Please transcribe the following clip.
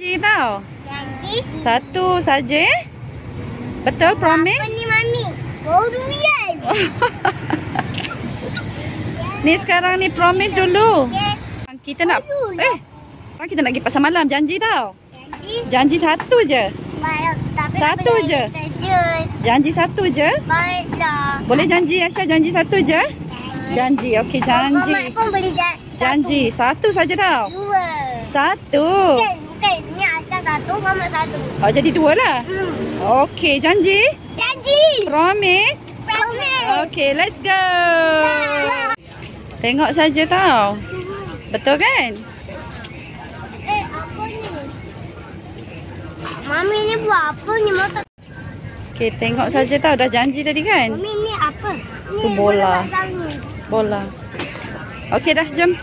Janji tau. Janji. Satu saja. eh? Betul Apa promise? ni Mami? Baru yan. Ni sekarang ni promise dulu. Okay. Kita nak eh sekarang kita nak pergi pasar malam janji tau. Janji. Janji satu je. Tapi Satu apa je. Janji satu je. Baiklah. Boleh janji Aisyah janji satu je? Janji. Okey janji. Mamat pun boleh jan Janji satu saja tau. Dua. Satu. Satu. Oh jadi dua lah. Hmm. Okey janji. Janji. Promise. Promise. Okay, let's go. Tengok saja tau. Betul kan? Eh, apa ni? Mami ni buat apa ni? Motor. Okay, tengok saja tau. Dah janji tadi kan? Mami ni apa? Ni bola. bola. Bola. Okay dah, jom.